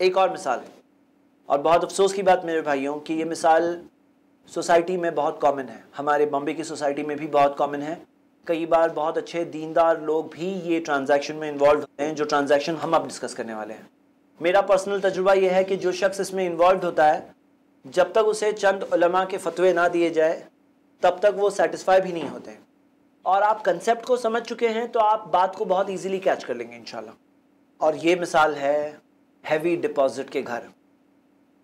एक और मिसाल और बहुत अफसोस की बात मेरे भाइयों कि ये मिसाल सोसाइटी में बहुत कॉमन है। हमारे बॉम्बे की सोसाइटी में भी बहुत कॉमन है। कई बार बहुत अच्छे दीनदार लोग भी ये ट्रांजैक्शन में इन्वॉल्व होते हैं, जो ट्रांजैक्शन हम अब डिस्कस करने वाले हैं। मेरा पर्सनल तजुर्बा यह है कि जो शख्स इसमें इन्वॉल्व होता है, जब तक उसे चंद उलमा के फतवे ना दिए जाए, तब तक वो सेटिस्फाई भी नहीं होते। और आप कंसेप्ट को समझ चुके हैं तो आप बात को बहुत इजीली कैच कर लेंगे इन और ये मिसाल है हैवी डिपॉजिट के घर।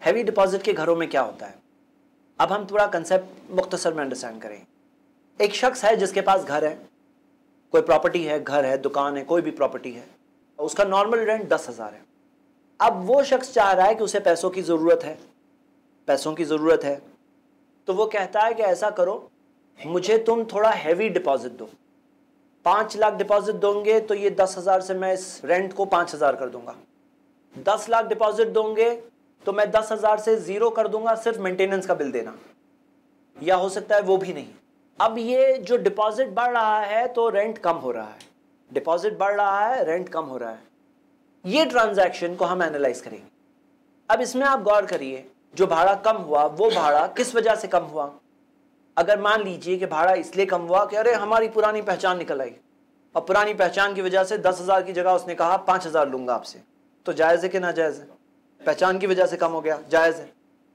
हैवी डिपॉजिट के घरों में क्या होता है? अब हम थोड़ा कंसेप्ट मुख्तसर में अंडरस्टैंड करें। एक शख्स है जिसके पास घर है। कोई प्रॉपर्टी है, घर है, दुकान है, कोई भी प्रॉपर्टी है। उसका नॉर्मल रेंट दस हज़ार है। अब वो शख्स चाह रहा है कि उसे पैसों की ज़रूरत है। पैसों की ज़रूरत है। तो वो कहता है कि ऐसा करो, मुझे तुम थोड़ा हैवी डिपॉजिट दो। पाँच लाख डिपॉजिट दोगे तो ये दस हज़ार से मैं इस रेंट को पाँच हज़ार कर दूँगा। दस लाख डिपॉजिट दोगे तो मैं दस हज़ार से ज़ीरो कर दूँगा सिर्फ़ मेंटेनेंस का बिल देना। या हो सकता है वो भी नहीं। अब ये जो डिपॉजिट बढ़ रहा है तो रेंट कम हो रहा है। डिपॉजिट बढ़ रहा है रेंट कम हो रहा है। ये ट्रांजैक्शन को हम एनालाइज करेंगे। अब इसमें आप गौर करिए, जो भाड़ा कम हुआ, वो भाड़ा किस वजह से कम हुआ? अगर मान लीजिए कि भाड़ा इसलिए कम हुआ कि अरे, हमारी पुरानी पहचान निकल आई। और पुरानी पहचान की वजह से दस हज़ार की जगह उसने कहा, पाँच हज़ार लूँगा आपसे। तो जायज़ है कि ना जायज़ है? पहचान की वजह से कम हो गया, जायज़ है।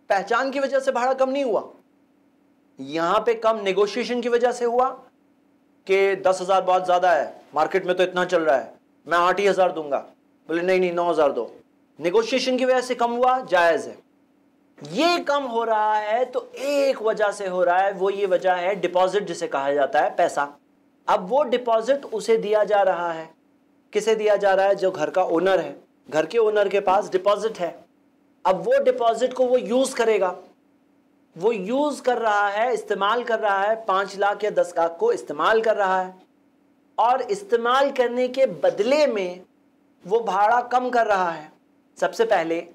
पहचान की वजह से भाड़ा कम नहीं हुआ। यहाँ पे कम नेगोशिएशन की वजह से हुआ कि दस हज़ार बहुत ज़्यादा है मार्केट में तो इतना चल रहा है। मैं आठ ही हज़ार दूँगा। बोले, नहीं नहीं, नौ हज़ार दो। नेगोशिएशन की वजह से कम हुआ, जायज़ है। ये कम हो रहा है तो एक वजह से हो रहा है, वो ये वजह है डिपॉजिट जिसे कहा जाता है, पैसा। अब वो डिपॉजिट उसे दिया जा रहा है। किसे दिया जा रहा है? जो घर का ओनर है। घर के ओनर के पास डिपॉजिट है। अब वो डिपॉजिट को वो यूज़ करेगा। वो यूज़ कर रहा है, इस्तेमाल कर रहा है, पाँच लाख या दस लाख को इस्तेमाल कर रहा है। और इस्तेमाल करने के बदले में वो भाड़ा कम कर रहा है। सबसे पहले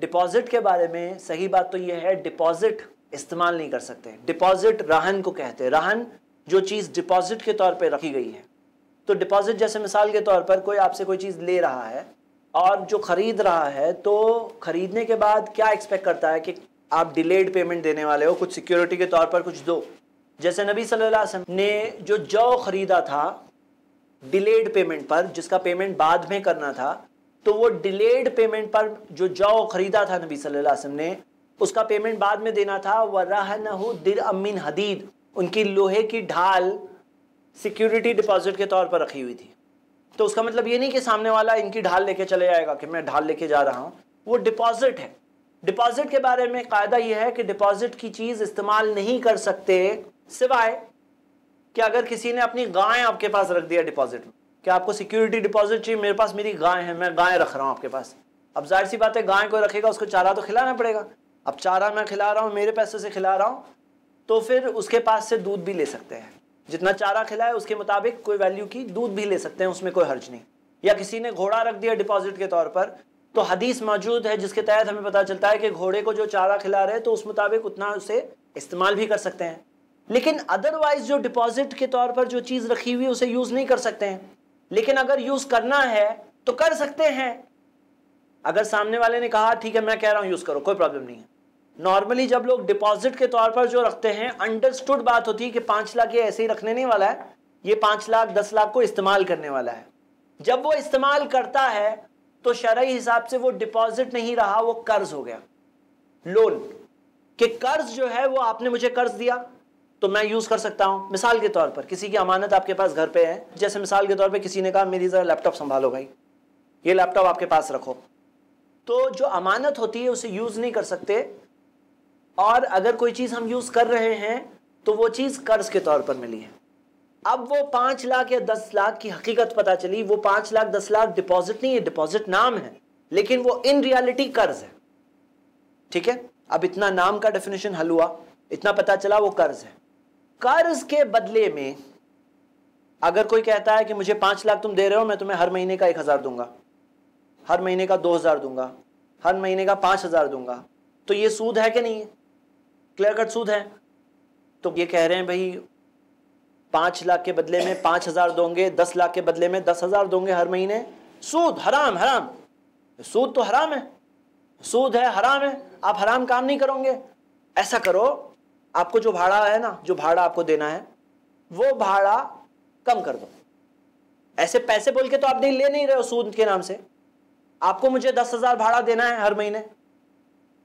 डिपॉजिट के बारे में सही बात तो यह है डिपॉजिट इस्तेमाल नहीं कर सकते। डिपॉजिट रहन को कहते हैं। रहन जो चीज़ डिपॉजिट के तौर पे रखी गई है। तो डिपॉजिट जैसे मिसाल के तौर पर कोई आपसे कोई चीज़ ले रहा है और जो खरीद रहा है तो खरीदने के बाद क्या एक्सपेक्ट करता है कि आप डिलेड पेमेंट देने वाले हो? कुछ सिक्योरिटी के तौर पर कुछ दो। जैसे नबी सल्लल्लाहु अलैहि वसल्लम ने जो जौ खरीदा था डिलेड पेमेंट पर, जिसका पेमेंट बाद में करना था तो वो डिलेड पेमेंट पर जो जौ खरीदा था नबी सल्लल्लाहु अलैहि वसल्लम ने, उसका पेमेंट बाद में देना था। वह दिर अमीन हदीद, उनकी लोहे की ढाल सिक्योरिटी डिपॉजिट के तौर पर रखी हुई थी। तो उसका मतलब ये नहीं कि सामने वाला इनकी ढाल लेके चले जाएगा कि मैं ढाल लेके जा रहा हूँ। वो डिपॉजिट है। डिपॉजिट के बारे में कायदा यह है कि डिपॉजिट की चीज़ इस्तेमाल नहीं कर सकते सिवाय कि अगर किसी ने अपनी गाय आपके पास रख दिया डिपॉजिट में, कि आपको सिक्योरिटी डिपॉजिट चाहिए, मेरे पास मेरी गाय है, मैं गाय रख रहा हूँ आपके पास। अब ज़ाहिर सी बात है, गाय को रखेगा, उसको चारा तो खिलाना पड़ेगा। अब चारा मैं खिला रहा हूँ, मेरे पैसे से खिला रहा हूँ तो फिर उसके पास से दूध भी ले सकते हैं। जितना चारा खिलाए उसके मुताबिक कोई वैल्यू की दूध भी ले सकते हैं, उसमें कोई हर्ज नहीं। या किसी ने घोड़ा रख दिया डिपॉजिट के तौर पर तो हदीस मौजूद है, जिसके तहत हमें पता चलता है कि घोड़े को जो चारा खिला रहे हैं तो उस मुताबिक उतना उसे इस्तेमाल भी कर सकते हैं। लेकिन अदरवाइज़ जो डिपॉजिट के तौर पर जो चीज़ रखी हुई उसे यूज़ नहीं कर सकते हैं। लेकिन अगर यूज़ करना है तो कर सकते हैं। अगर सामने वाले ने कहा, ठीक है, मैं कह रहा हूँ यूज़ करो, कोई प्रॉब्लम नहीं है। नॉर्मली जब लोग डिपॉजिट के तौर पर जो रखते हैं अंडरस्टूड बात होती है कि पाँच लाख ये ऐसे ही रखने नहीं वाला है। ये पाँच लाख, दस लाख को इस्तेमाल करने वाला है। जब वो इस्तेमाल करता है तो शरई हिसाब से वो डिपॉजिट नहीं रहा, वो कर्ज हो गया। लोन कि कर्ज जो है, वो आपने मुझे कर्ज दिया तो मैं यूज़ कर सकता हूँ। मिसाल के तौर पर, किसी की अमानत आपके पास घर पे है, जैसे मिसाल के तौर पे किसी ने कहा, मेरी जरा लैपटॉप संभालो भाई। ये लैपटॉप आपके पास रखो। तो जो अमानत होती है, उसे यूज़ नहीं कर सकते। और अगर कोई चीज़ हम यूज़ कर रहे हैं तो वो चीज़ कर्ज के तौर पर मिली है। अब वो पाँच लाख या दस लाख की हकीकत पता चली, वो पाँच लाख, दस लाख डिपॉजिट नहीं है डिपॉजिट नाम है, लेकिन वो इन रियलिटी कर्ज है। ठीक है? अब इतना नाम का डेफिनेशन हल हुआ, इतना पता चला वो कर्ज है। कर्ज के बदले में, अगर कोई कहता है कि मुझे पाँच लाख तुम दे रहे हो, मैं तुम्हें हर महीने का एक हज़ार दूँगा। हर महीने का दो हज़ार दूँगा। हर महीने का पाँच हज़ार दूँगा। तो ये सूद है कि नहीं है? क्लियर कट सूद है। तो ये कह रहे हैं भाई, पाँच लाख के बदले में पाँच हज़ार दोगे, दस लाख के बदले में दस हज़ार दोगे हर महीने। सूद, हराम हराम। सूद तो हराम है। सूद है, हराम है। आप हराम काम नहीं करोगे। ऐसा करो, आपको जो भाड़ा है ना, जो भाड़ा आपको देना है, वो भाड़ा कम कर दो। ऐसे पैसे बोल के तो आप नहीं, ले नहीं रहे हो सूद के नाम से। आपको मुझे दस हज़ार भाड़ा देना है हर महीने।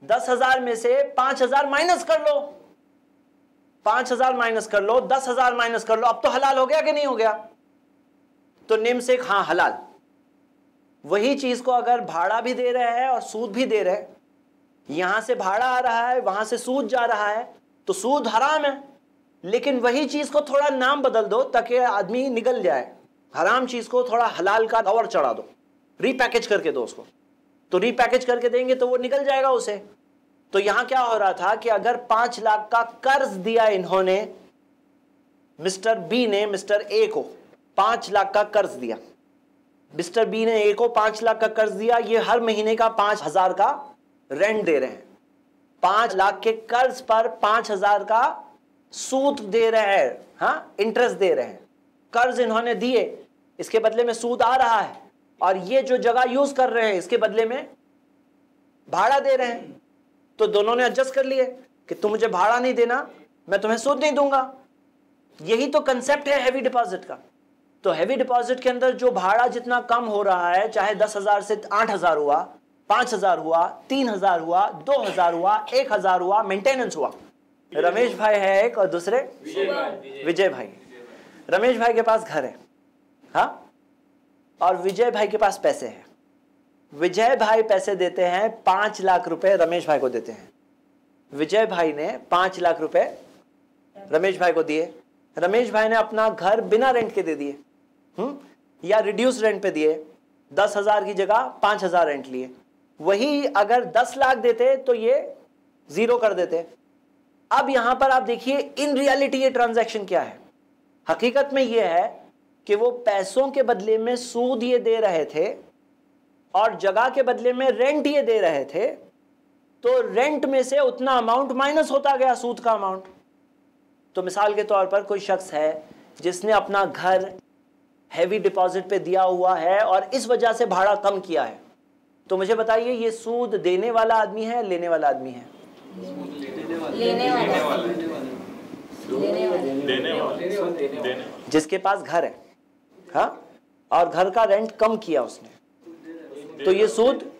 दस हज़ार में से पाँच हज़ार माइनस कर लो। पाँच हज़ार माइनस कर लो, दस हज़ार माइनस कर लो। अब तो हलाल हो गया कि नहीं हो गया? तो निम से हाँ हलाल। वही चीज़ को अगर भाड़ा भी दे रहे हैं और सूद भी दे रहे यहाँ से भाड़ा आ रहा है, वहाँ से सूद जा रहा है तो सूद हराम है। लेकिन वही चीज़ को थोड़ा नाम बदल दो ताकि आदमी निकल जाए। हराम चीज़ को थोड़ा हलाल का कवर चढ़ा दो। रीपैकेज करके दो उसको। तो रीपैकेज करके देंगे तो वो निकल जाएगा उसे। तो यहाँ क्या हो रहा था कि अगर पाँच लाख का कर्ज दिया इन्होंने, मिस्टर बी ने, मिस्टर ए को, पाँच लाख का कर्ज दिया। मिस्टर बी ने ए को पाँच लाख का कर्ज दिया, ये हर महीने का पाँच हज़ार का रेंट दे रहे हैं। पाँच लाख के कर्ज पर पाँच हज़ार का सूद दे रहे हैं हाँ इंटरेस्ट दे रहे हैं। कर्ज इन्होंने दिए, इसके बदले में सूद आ रहा है। और ये जो जगह यूज़ कर रहे हैं इसके बदले में भाड़ा दे रहे हैं। तो दोनों ने एडजस्ट कर लिए कि तुम मुझे भाड़ा नहीं देना मैं तुम्हें सूद नहीं दूँगा। यही तो कंसेप्ट है हैवी डिपॉजिट का। तो हैवी डिपॉजिट के अंदर जो भाड़ा जितना कम हो रहा है चाहे दस हज़ार से आठ हज़ार हुआ पाँच हज़ार हुआ तीन हज़ार हुआ दो हज़ार हुआ एक हज़ार हुआ मेंटेनेंस हुआ। रमेश भाई है एक और दूसरे विजय भाई। रमेश भाई के पास घर है। हा? और विजय भाई के पास पैसे हैं। विजय भाई पैसे देते हैं, पाँच लाख रुपए रमेश भाई को देते हैं। विजय भाई ने पाँच लाख रुपए रमेश भाई को दिए। रमेश भाई ने अपना घर बिना रेंट के दे दिए हम्म या रिड्यूस रेंट पे दिए। दस हज़ार की जगह पाँच हज़ार रेंट लिए। वही अगर दस लाख देते तो ये ज़ीरो कर देते। अब यहाँ पर आप देखिए इन रियलिटी ये ट्रांजैक्शन क्या है? हकीकत में ये है कि वो पैसों के बदले में सूद ये दे रहे थे और जगह के बदले में रेंट ये दे रहे थे तो रेंट में से उतना अमाउंट माइनस होता गया सूद का अमाउंट तो मिसाल के तौर पर कोई शख्स है जिसने अपना घर हैवी डिपॉजिट पे दिया हुआ है और इस वजह से भाड़ा कम किया है। तो मुझे बताइए ये सूद देने वाला आदमी है लेने वाला आदमी है? लेने वाला। जिसके पास घर है। हाँ? और घर का रेंट कम किया उसने। तो ये सूद?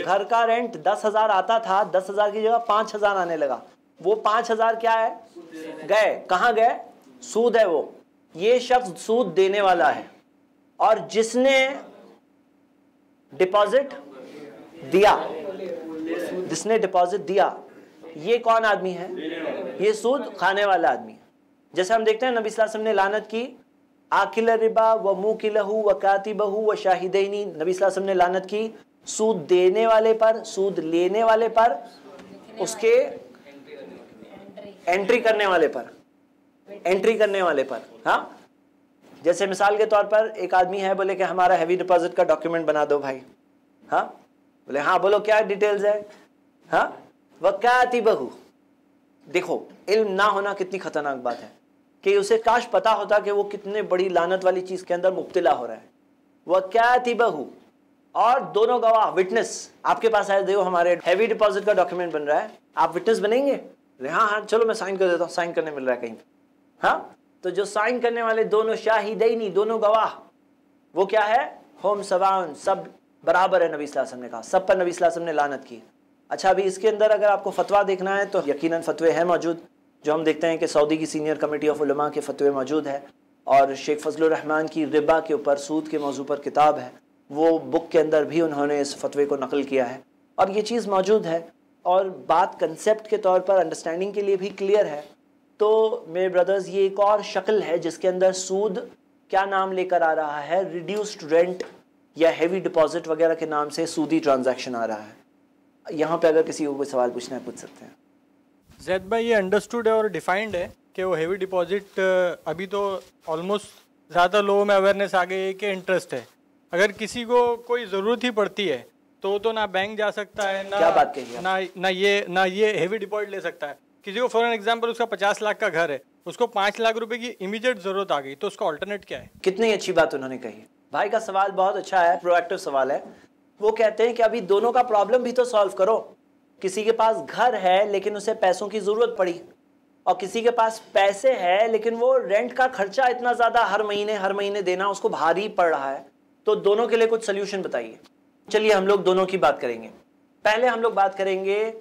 घर का रेंट दस हज़ार आता था, दस हज़ार की जगह पाँच हज़ार आने लगा। वो पाँच हज़ार क्या है? गए। कहा गए? सूद है वो। ये शख्स सूद देने वाला है। और जिसने डिपॉजिट दिया, जिसने डिपॉजिट दिया, ये कौन आदमी है? ये सूद खाने वाला आदमी है। जैसे हम देखते हैं, नबी वसल्लम ने लानत की आकिल रिबा व मुकिलहू व कातिबहू व शाहिदैनी। नबी वसल्लम ने लानत की, सूद देने वाले पर, सूद लेने वाले पर, उसके एंट्री करने वाले पर, एंट्री करने वाले पर हाँ? जैसे मिसाल के तौर पर एक आदमी है, बोले कि हमारा हैवी डिपॉजिट का डॉक्यूमेंट बना दो भाई हाँ? बोले हाँ बोलो, क्या डिटेल्स है? हाँ? वकाती बहू देखो, इल्म ना होना कितनी खतरनाक बात है। कि उसे काश पता होता कि वो कितने बड़ी लानत वाली चीज़ के अंदर मुब्तला हो रहा है। वह क्या थी बहू? और दोनों गवाह विटनेस आपके पास आए, देखो हमारे हैवी डिपॉजिट का डॉक्यूमेंट बन रहा है। आप विटनेस बनेंगे? हाँ हाँ चलो मैं साइन कर देता हूँ साइन करने मिल रहा है कहीं। हाँ? तो जो साइन करने वाले दोनों शाहिदैनी दोनों गवाह। वो क्या है? होम सवान सब बराबर है नबी ने कहा। सब पर नबी ने लानत की। अच्छा अभी इसके अंदर अगर आपको फतवा देखना है तो यकीनन फतवे हैं मौजूद। जो हम देखते हैं कि सऊदी की सीनियर कमेटी ऑफ़ उलमा के फतवे मौजूद है और शेख फजलरहमान की रिबा के ऊपर, सूद के मौजू पर किताब है। वो बुक के अंदर भी उन्होंने इस फतवे को नकल किया है। और ये चीज़ मौजूद है और बात कंसेप्ट के तौर पर अंडरस्टैंडिंग के लिए भी क्लियर है। तो मेरे ब्रदर्स ये एक और शक्ल है जिसके अंदर सूद क्या नाम लेकर आ रहा है? रिड्यूस्ड रेंट या हैवी डिपॉजिट वगैरह के नाम से सूदी ट्रांजैक्शन आ रहा है। यहाँ पे अगर किसी को कोई सवाल पूछना है, पूछ सकते हैं। जैद भाई ये अंडरस्टूड है और डिफाइंड है कि वो हैवी डिपॉजिट अभी तो ऑलमोस्ट ज़्यादा लोगों में अवेयरनेस आ गई है कि इंटरेस्ट है। अगर किसी को कोई ज़रूरत ही पड़ती है तो तो ना बैंक जा सकता है ना क्या बात कही ना ना ये ना ये हैवी डिपॉजिट ले सकता है। किसी को फॉर एन एग्ज़ाम्पल उसका पचास लाख का घर है उसको पाँच लाख रुपए की इमीडिएट ज़रूरत आ गई तो उसका ऑल्टरनेट क्या है? कितनी अच्छी बात उन्होंने कही। भाई का सवाल बहुत अच्छा है प्रोएक्टिव सवाल है। वो कहते हैं कि अभी दोनों का प्रॉब्लम भी तो सॉल्व करो। किसी के पास घर है, लेकिन उसे पैसों की ज़रूरत पड़ी। और किसी के पास पैसे है, लेकिन वो रेंट का खर्चा इतना ज़्यादा हर महीने हर महीने देना उसको भारी पड़ रहा है। तो दोनों के लिए कुछ सोल्यूशन बताइए। चलिए हम लोग दोनों की बात करेंगे। पहले हम लोग बात करेंगे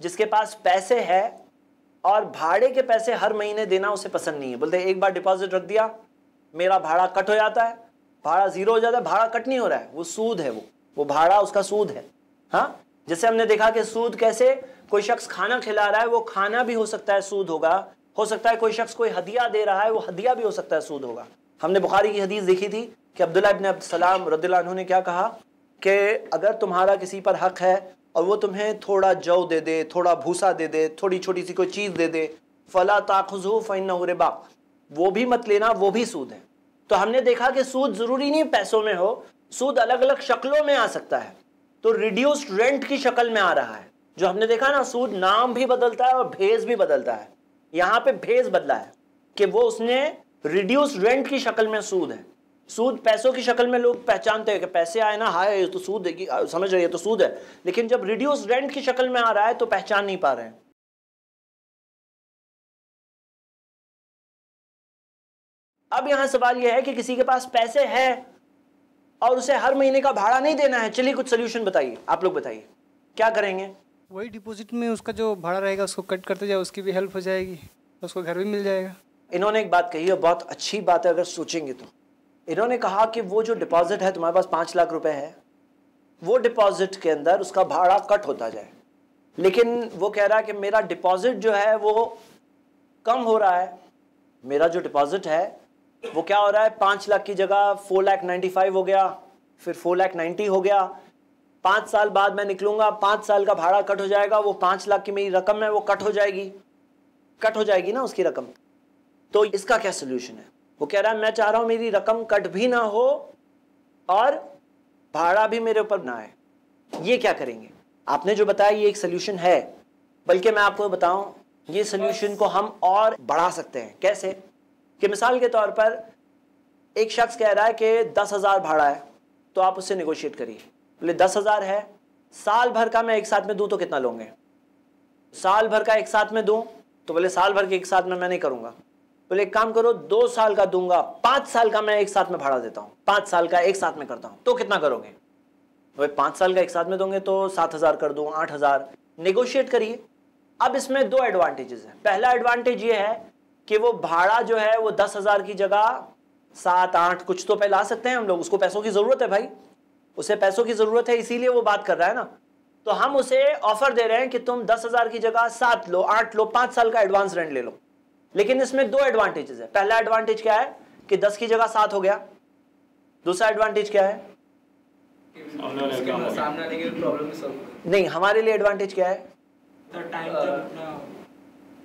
जिसके पास पैसे है और भाड़े के पैसे हर महीने देना उसे पसंद नहीं है। बोलते एक बार डिपॉजिट रख दिया, मेरा भाड़ा कट हो जाता है। भाड़ा ज़ीरो हो जाता है, भाड़ा कट नहीं हो रहा है। वो सूद है वो। वो भाड़ा उसका सूद है। हाँ? जैसे हमने देखा कि सूद कैसे कोई शख्स खाना खिला रहा है, वो खाना भी हो सकता है सूद होगा। हो सकता है कोई शख्स कोई हदिया दे रहा है, वो हदिया भी हो सकता है सूद होगा। हमने बुखारी की हदीस देखी थी कि अब्दुल्ला इब्न सलाम रद्दुल्लाह ने क्या कहा कि अगर तुम्हारा किसी पर हक है और वो तुम्हें थोड़ा जौ दे दे, थोड़ा भूसा दे दे, थोड़ी छोटी सी कोई चीज़ दे दे, फला ताखुजू फ़ैन रिबा वो भी मत लेना, वो भी सूद है। तो हमने देखा कि सूद ज़रूरी नहीं पैसों में हो, सूद अलग अलग शक्लों में आ सकता है। तो रिड्यूस्ड रेंट की शक्ल में आ रहा है। जो हमने देखा ना, सूद नाम भी बदलता है और भेज भी बदलता है। यहाँ पे भेज बदला है कि वो उसने रिड्यूस रेंट की शक्ल में सूद है। सूद पैसों की शक्ल में लोग पहचानते हैं कि पैसे आए ना, हाय, ये तो सूद है समझ रहे तो सूद है। लेकिन जब रिड्यूस रेंट की शक्ल में आ रहा है तो पहचान नहीं पा रहे हैं। अब यहाँ सवाल यह है कि किसी के पास पैसे है और उसे हर महीने का भाड़ा नहीं देना है। चलिए कुछ सोल्यूशन बताइए। आप लोग बताइए। क्या करेंगे? वही डिपॉजिट में उसका जो भाड़ा रहेगा उसको कट करते जाए उसकी भी हेल्प हो जाएगी। उसको घर भी मिल जाएगा। इन्होंने एक बात कही है बहुत अच्छी बात है अगर सोचेंगे तो। इन्होंने कहा कि वो जो डिपॉजिट है तुम्हारे पास पाँच लाख रुपए है वो डिपॉजिट के अंदर उसका भाड़ा कट होता जाए। लेकिन वो कह रहा है कि मेरा डिपॉजिट जो है वो कम हो रहा है। मेरा जो डिपॉजिट है वो क्या हो रहा है? पाँच लाख की जगह फोर लाख नाइन्टी फाइव हो गया, फिर फोर लाख नाइन्टी हो गया। पाँच साल बाद मैं निकलूँगा, पाँच साल का भाड़ा कट हो जाएगा, वो पाँच लाख की मेरी रकम है, वो कट हो जाएगी। कट हो जाएगी ना उसकी रकम। तो इसका क्या सोल्यूशन है? वो कह रहा है, मैं चाह रहा हूँ मेरी रकम कट भी ना हो और भाड़ा भी मेरे ऊपर ना आए। ये क्या करेंगे? आपने जो बताया, ये एक सोल्यूशन है। बल्कि मैं आपको बताऊँ, ये सोल्यूशन को हम और बढ़ा सकते हैं। कैसे? कि मिसाल के तौर पर एक शख्स कह रहा है कि दस हज़ार भाड़ा है तो आप उससे निगोशिएट करिए। बोले, दस हज़ार है, साल भर का मैं एक साथ में दूँ तो कितना लोगे? साल भर का एक साथ में दूँ? तो बोले, साल भर के एक साथ में मैं नहीं करूँगा। बोले, एक काम करो, दो साल का दूँगा, पाँच साल का मैं एक साथ में भाड़ा देता हूँ। पाँच साल का एक साथ में करता हूँ तो कितना करोगे? भाई पाँच साल का एक साथ में दोगे तो सात हज़ार कर दू, आठ हज़ार। नेगोशिएट करिए। अब इसमें दो एडवांटेजेस है। पहला एडवांटेज ये है कि वो भाड़ा जो है वो दस हज़ार की जगह सात आठ कुछ तो पे ला सकते हैं हम लोग। उसको पैसों की ज़रूरत है भाई। उसे पैसों की ज़रूरत है इसीलिए वो बात कर रहा है ना। तो हम उसे ऑफ़र दे रहे हैं कि तुम दस हज़ार की जगह सात लो आठ लो पाँच साल का एडवांस रेंट ले लो। लेकिन इसमें दो एडवांटेजेस है। पहला एडवांटेज क्या है कि दस की जगह सात हो गया। दूसरा एडवांटेज क्या है? नहीं हमारे लिए एडवांटेज क्या है?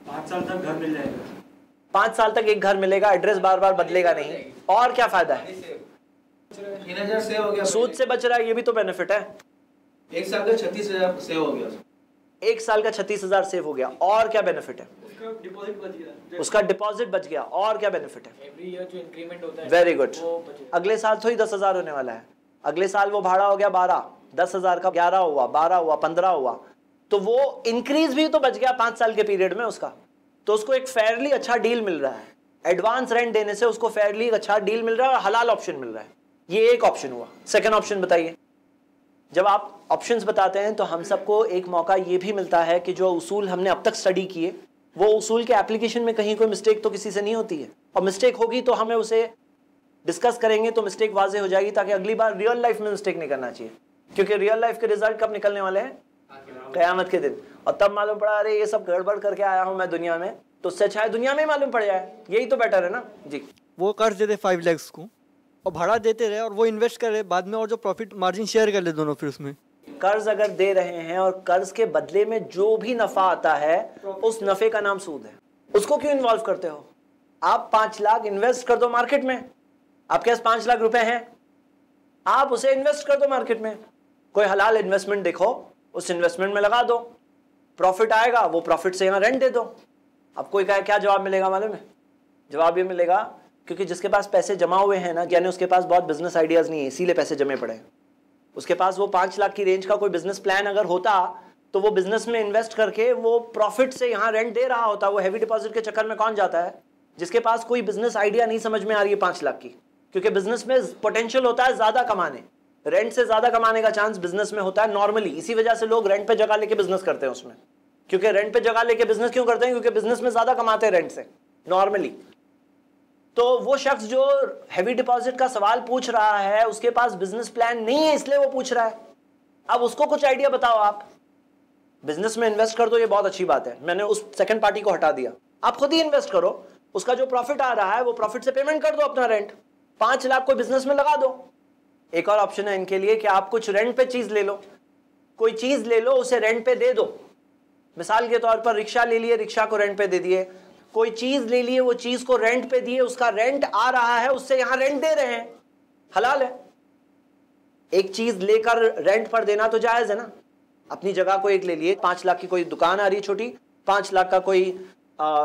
पाँच साल तक घर मिल जाएगा। पाँच साल तक एक घर मिलेगा एड्रेस बार बार बदलेगा नहीं। और क्या फ़ायदा है? सूद से बच रहा है ये भी तो बेनिफिट है। एक साल का छत्तीस हज़ार सेव हो गया। एक साल का छत्तीस हज़ार सेव हो गया। और क्या बेनिफिट है? उसका डिपॉजिट बच गया। उसका डिपॉजिट बच गया। और क्या बेनिफिट है? एवरी ईयर जो इंक्रीमेंट होता है वेरी गुड अगले साल तो ही दस हज़ार होने वाला है। अगले साल वो भाड़ा हो गया बारह। दस हज़ार का ग्यारह हुआ बारह हुआ पंद्रह हुआ। तो वो इंक्रीज भी तो बच गया पाँच साल के पीरियड में उसका। तो उसको एक फेयरली अच्छा डील मिल रहा है। एडवांस रेंट देने से उसको फेयरली अच्छा डील मिल रहा है और हलाल ऑप्शन मिल रहा है। ये एक ऑप्शन हुआ। सेकेंड ऑप्शन बताइए। जब आप ऑप्शंस बताते हैं तो हम सबको एक मौका ये भी मिलता है कि जो उसूल हमने अब तक स्टडी किए, वो उसूल के एप्लीकेशन में कहीं कोई मिस्टेक तो किसी से नहीं होती है। और मिस्टेक होगी तो हमें उसे डिस्कस करेंगे तो मिस्टेक वाजे हो जाएगी ताकि अगली बार रियल लाइफ में मिस्टेक नहीं करना चाहिए। क्योंकि रियल लाइफ के रिज़ल्ट कब निकलने वाले हैं? कयामत के दिन। और तब मालूम पड़ा अरे ये सब गड़बड़ करके आया हूँ मैं दुनिया में। तो उससे अच्छा है दुनिया में ही मालूम पड़ जाए। यही तो बेटर है ना? जी। वो कर्ज देते फाइव लैक्स को और भाड़ा देते रहे और वो इन्वेस्ट कर रहे बाद में और जो प्रॉफिट मार्जिन शेयर कर ले दोनों फिर उसमें। कर्ज अगर दे रहे हैं और कर्ज के बदले में जो भी नफा आता है उस नफे का नाम सूद है। उसको क्यों इन्वॉल्व करते हो? आप पाँच लाख इन्वेस्ट कर दो मार्केट में। आपके पास पाँच लाख रुपए हैं। आप उसे इन्वेस्ट कर दो मार्केट में। कोई हलाल इन्वेस्टमेंट देखो। उस इन्वेस्टमेंट में लगा दो। प्रॉफिट आएगा, वो प्रॉफिट से यहाँ रेंट दे दो। अब कोई कहे क्या जवाब मिलेगा मालूम है? जवाब ये मिलेगा, क्योंकि जिसके पास पैसे जमा हुए हैं ना, यानी उसके पास बहुत बिज़नेस आइडियाज़ नहीं है, इसीलिए पैसे जमे पड़े हैं। उसके पास वो पाँच लाख की रेंज का कोई बिज़नेस प्लान अगर होता तो वो बिज़नेस में इन्वेस्ट करके वो प्रॉफिट से यहाँ रेंट दे रहा होता, वो हैवी डिपॉजिट के चक्कर में कौन जाता है? जिसके पास कोई बिज़नेस आइडिया नहीं समझ में आ रही है पाँच लाख की, क्योंकि बिज़नेस में पोटेंशियल होता है ज़्यादा कमाने। रेंट से ज़्यादा कमाने का चांस बिज़नेस में होता है नॉर्मली इसी वजह से लोग रेंट पे जगह लेके बिज़नेस करते हैं उसमें। क्योंकि रेंट पे जगह लेके बिज़नेस क्यों करते हैं? क्योंकि बिज़नेस में ज़्यादा कमाते हैं रेंट से। नॉर्मली तो वो शख्स जो हैवी डिपॉजिट का सवाल पूछ रहा है, उसके पास बिज़नेस प्लान नहीं है, इसलिए वो पूछ रहा है। अब उसको कुछ आइडिया बताओ आप। बिज़नेस में इन्वेस्ट कर दो, ये बहुत अच्छी बात है। मैंने उस सेकंड पार्टी को हटा दिया। आप खुद ही इन्वेस्ट करो। उसका जो प्रॉफिट आ रहा है, वो प्रॉफिट से पेमेंट कर दो अपना रेंट पाँच लाख को बिज़नेस में लगा दो। एक और ऑप्शन है इनके लिए कि आप कुछ रेंट पे चीज़ ले लो। कोई चीज़ ले लो, उसे रेंट पे दे दो। मिसाल के तौर पर रिक्शा ले लिए, रिक्शा को रेंट पे दे दिए। कोई चीज़ ले लिए, वो चीज़ को रेंट पे दिए, उसका रेंट आ रहा है, उससे यहाँ रेंट दे रहे हैं। हलाल है। एक चीज़ लेकर रेंट पर देना तो जायज़ है ना। अपनी जगह को एक ले लिए, पाँच लाख की कोई दुकान आ रही छोटी, पाँच लाख का कोई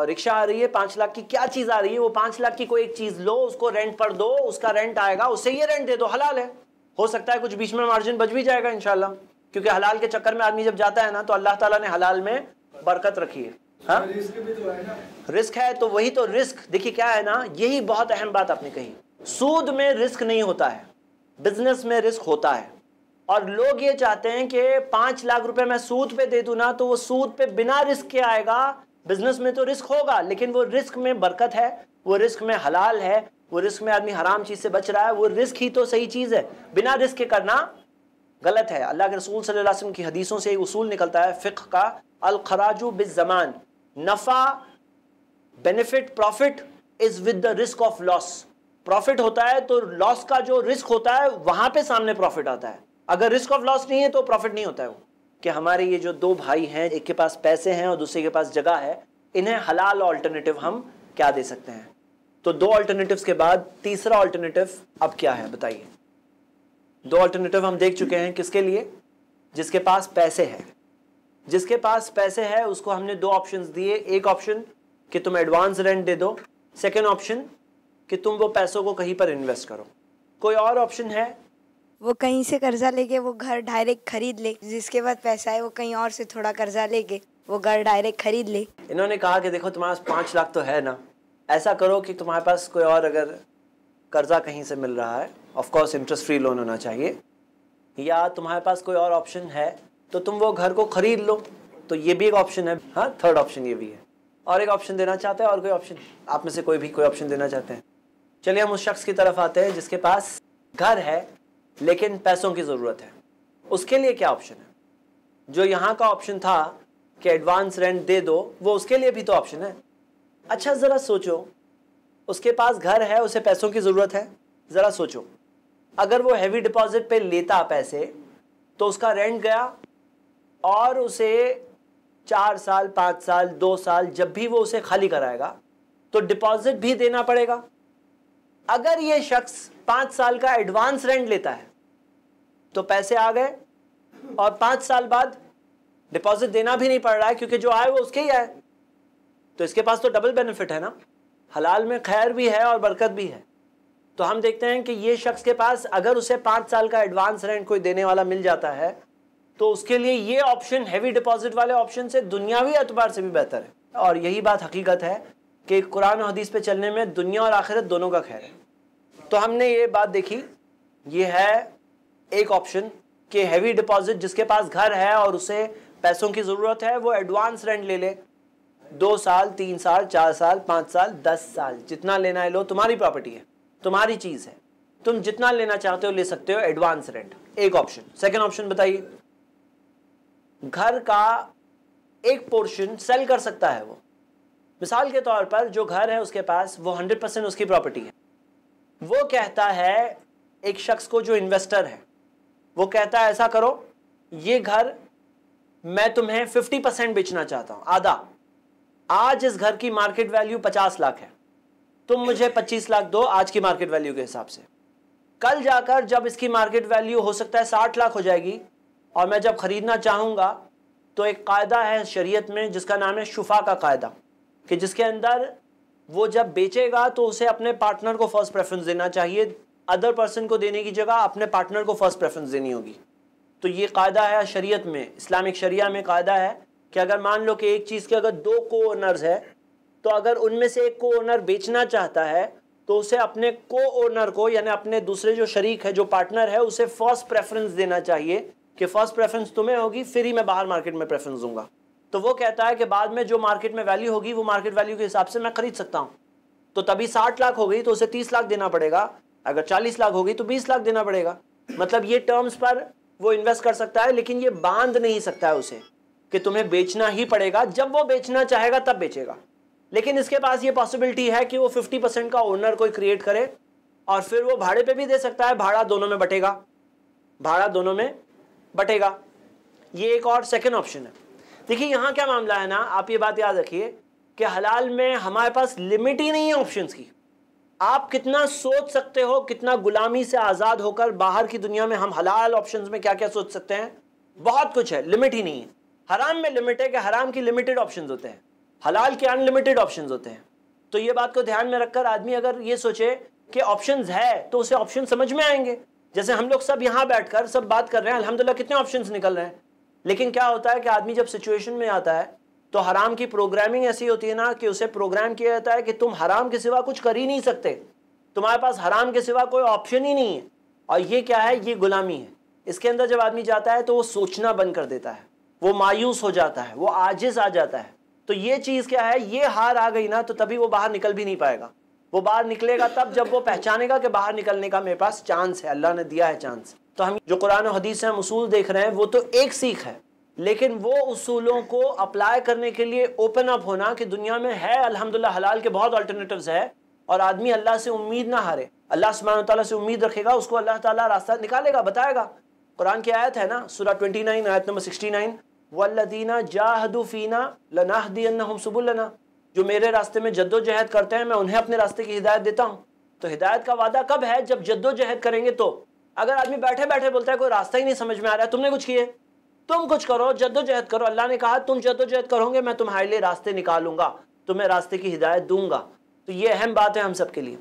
रिक्शा आ रही है पाँच लाख की क्या चीज़ आ रही है? वो पाँच लाख की कोई एक चीज़ लो उसको रेंट पर दो उसका रेंट आएगा उससे ये रेंट दे दो हलाल है। हो सकता है कुछ बीच में मार्जिन बच भी जाएगा इंशाल्लाह। क्योंकि हलाल के चक्कर में आदमी जब जाता है ना तो अल्लाह ताला ने हलाल में बरकत रखी है। हाँ? रिस्क है तो वही तो रिस्क देखिए क्या है ना यही बहुत अहम बात आपने कही। सूद में रिस्क नहीं होता है बिज़नेस में रिस्क होता है। और लोग ये चाहते हैं कि पाँच लाख रुपए मैं सूद पे दे दू ना तो वो सूद पे बिना रिस्क के आएगा बिज़नेस में तो रिस्क होगा, लेकिन वो रिस्क में बरकत है, वो रिस्क में हलाल है, वो रिस्क में आदमी हराम चीज़ से बच रहा है, वो रिस्क ही तो सही चीज़ है। बिना रिस्क के करना गलत है। अल्लाह के रसूल सल्लल्लाहु की हदीसों से उसूल निकलता है फ़िक का अल खराजू बिज जमान नफ़ा benefit profit is with the risk of loss profit होता है तो लॉस का जो रिस्क होता है, वहाँ पे सामने प्रॉफिट आता है। अगर रिस्क ऑफ़ लॉस नहीं है तो प्रॉफिट नहीं होता है वो। कि हमारे ये जो दो भाई हैं, एक के पास पैसे हैं और दूसरे के पास जगह है, इन्हें हलाल ऑल्टरनेटिव हम क्या दे सकते हैं? तो दो ऑल्टरनेटिव्स के बाद तीसरा ऑल्टरनेटिव अब क्या है, बताइए। दो ऑल्टरनेटिव हम देख चुके हैं किसके लिए? जिसके पास पैसे हैं। जिसके पास पैसे है, उसको हमने दो ऑप्शन दिए। एक ऑप्शन कि तुम एडवांस रेंट दे दो। सेकेंड ऑप्शन कि तुम वो पैसों को कहीं पर इन्वेस्ट करो। कोई और ऑप्शन है वो कहीं से कर्जा लेके वो घर डायरेक्ट खरीद ले, जिसके बाद पैसा है वो कहीं और से थोड़ा कर्जा लेके वो घर डायरेक्ट खरीद ले। इन्होंने कहा कि देखो तुम्हारे पास पाँच लाख तो है ना। ऐसा करो कि तुम्हारे पास कोई और अगर कर्जा कहीं से मिल रहा है of course interest free loan होना चाहिए, या तुम्हारे पास कोई और ऑप्शन है तो तुम वो घर को खरीद लो। तो ये भी एक ऑप्शन है। हाँ थर्ड ऑप्शन ये भी है। और एक ऑप्शन देना चाहते हैं और कोई ऑप्शन आप में से कोई भी कोई ऑप्शन देना चाहते हैं। चलिए हम उस शख्स की तरफ़ आते हैं जिसके पास घर है। लेकिन पैसों की ज़रूरत है। उसके लिए क्या ऑप्शन है? जो यहाँ का ऑप्शन था कि एडवांस रेंट दे दो, वो उसके लिए भी तो ऑप्शन है। अच्छा ज़रा सोचो। उसके पास घर है, उसे पैसों की ज़रूरत है। ज़रा सोचो। अगर वो हैवी डिपॉजिट पे लेता पैसे तो उसका रेंट गया और उसे चार साल, पाँच साल, दो साल, जब भी वो उसे खाली कराएगा तो डिपॉजिट भी देना पड़ेगा। अगर ये शख्स पाँच साल का एडवांस रेंट लेता है तो पैसे आ गए और पाँच साल बाद डिपॉजिट देना भी नहीं पड़ रहा है क्योंकि जो आए वो उसके ही आए तो इसके पास तो डबल बेनिफिट है ना। हलाल में खैर भी है और बरकत भी है। तो हम देखते हैं कि ये शख्स के पास अगर उसे पाँच साल का एडवांस रेंट कोई देने वाला मिल जाता है तो उसके लिए ये ऑप्शन हैवी डिपॉजिट वाले ऑप्शन से दुनियावी एतबार से भी बेहतर है। और यही बात हकीकत है कि कुरान और हदीस पे चलने में दुनिया और आखिरत दोनों का खैर है। तो हमने ये बात देखी, ये है एक ऑप्शन कि हैवी डिपॉजिट जिसके पास घर है और उसे पैसों की ज़रूरत है, वो एडवांस रेंट ले ले। दो साल, तीन साल, चार साल, पाँच साल, दस साल, जितना लेना है लो, तुम्हारी प्रॉपर्टी है, तुम्हारी चीज़ है। तुम जितना लेना चाहते हो, ले सकते हो एडवांस रेंट एक ऑप्शन सेकेंड ऑप्शन बताइए। घर का एक पोर्शन सेल कर सकता है वो। मिसाल के तौर पर जो घर है उसके पास, वो हंड्रेड परसेंट उसकी प्रॉपर्टी है। वो कहता है, एक शख्स को जो इन्वेस्टर है वो कहता है, ऐसा करो, ये घर मैं तुम्हें फिफ्टी परसेंट बेचना चाहता हूँ। आधा। आज इस घर की मार्केट वैल्यू पचास लाख है। तुम मुझे पच्चीस लाख दो आज की मार्केट वैल्यू के हिसाब से। कल जाकर जब इसकी मार्केट वैल्यू हो सकता है साठ लाख हो जाएगी और मैं जब ख़रीदना चाहूँगा तो एक कायदा है शरीयत में जिसका नाम है शुफा का कायदा, कि जिसके अंदर वो जब बेचेगा तो उसे अपने पार्टनर को फ़र्स्ट प्रेफरेंस देना चाहिए। अदर पर्सन को देने की जगह अपने पार्टनर को फ़र्स्ट प्रेफरेंस देनी होगी। तो ये कायदा है शरीयत में, इस्लामिक शरिया में कायदा है कि अगर मान लो कि एक चीज़ के अगर दो को ओनर्स है तो अगर उनमें से एक को ओनर बेचना चाहता है तो उसे अपने को ओनर को, यानी अपने दूसरे जो शरीक है, जो पार्टनर है, उसे फ़र्स्ट प्रेफरेंस देना चाहिए कि फ़र्स्ट प्रेफरेंस तुम्हें होगी, फिर ही मैं बाहर मार्केट में प्रेफरेंस दूँगा। तो वो कहता है कि बाद में जो मार्केट में वैल्यू होगी, वो मार्केट वैल्यू के हिसाब से मैं खरीद सकता हूँ। तो तभी साठ लाख हो गई तो उसे तीस लाख देना पड़ेगा। अगर चालीस लाख होगी तो बीस लाख देना पड़ेगा। मतलब ये टर्म्स पर वो इन्वेस्ट कर सकता है, लेकिन ये बाँध नहीं सकता है उसे कि तुम्हें बेचना ही पड़ेगा। जब वो बेचना चाहेगा, तब बेचेगा। लेकिन इसके पास ये पॉसिबिलिटी है कि वो फिफ्टी परसेंट का ओनर कोई क्रिएट करे और फिर वो भाड़े पे भी दे सकता है। भाड़ा दोनों में बटेगा। भाड़ा दोनों में बटेगा। ये एक और सेकेंड ऑप्शन है। देखिए, यहाँ क्या मामला है ना, आप ये बात याद रखिए कि हलाल में हमारे पास लिमिट ही नहीं है ऑप्शंस की। आप कितना सोच सकते हो, कितना गुलामी से आज़ाद होकर बाहर की दुनिया में हम हलाल ऑप्शंस में क्या क्या सोच सकते हैं? बहुत कुछ है लिमिट ही नहीं है। हराम में लिमिट है कि हराम की लिमिटेड ऑप्शंस होते हैं। हलाल के अनलिमिटेड ऑप्शंस होते हैं। तो ये बात को ध्यान में रखकर आदमी अगर ये सोचे कि ऑप्शन है तो उसे ऑप्शन समझ में आएँगे। जैसे हम लोग सब यहाँ बैठकर सब बात कर रहे हैं अल्हम्दुलिल्लाह कितने ऑप्शन निकल रहे हैं? लेकिन क्या होता है कि आदमी जब सिचुएशन में आता है तो हराम की प्रोग्रामिंग ऐसी होती है ना कि उसे प्रोग्राम किया जाता है कि तुम हराम के सिवा कुछ कर ही नहीं सकते। तुम्हारे पास हराम के सिवा कोई ऑप्शन ही नहीं है। और ये क्या है? ये गुलामी है। इसके अंदर जब आदमी जाता है तो वो सोचना बंद कर देता है। वो मायूस हो जाता है। वो आजिज आ जाता है। तो ये चीज़ क्या है? ये हार आ गई ना तो तभी वो बाहर निकल भी नहीं पाएगा। वो बाहर निकलेगा तब जब वो पहचानेगा कि बाहर निकलने का मेरे पास चांस है। अल्लाह ने दिया है चांस। तो हम जो कुरान हदीस से हम उसूल देख रहे हैं, वो तो एक सीख है। लेकिन वो उसूलों को अप्लाई करने के लिए ओपन अप होना कि दुनिया में है अल्हम्दुलिल्लाह हलाल के बहुत अल्टरनेटिव्स है, और आदमी अल्लाह से उम्मीद ना हारे। अल्लाह सुबहान तआला से उम्मीद रखेगा, उसको अल्लाह ताला रास्ता निकालेगा, बताएगा। कुरान की आयत है ना, सूरा 29 आयत नंबर 69 वल्लदीना जाहदू फीना लनाहदियन्नहुम सुबुलना। जो मेरे रास्ते में जद्दोजहद करते हैं, मैं उन्हें अपने रास्ते की हिदायत देता हूँ। तो हिदायत का वादा कब है? जब जद्दोजहद करेंगे तो। अगर आदमी बैठे बैठे बोलता है, कोई रास्ता ही नहीं समझ में आ रहा है, तुमने कुछ किए तुम कुछ करो, जद्दोजहद करो। अल्लाह ने कहा, तुम जद्दोजहद करोगे, मैं तुम्हारे लिए रास्ते निकालूँगा। तुम्हें रास्ते की हिदायत दूँगा। तो ये अहम बात है हम सब के लिए।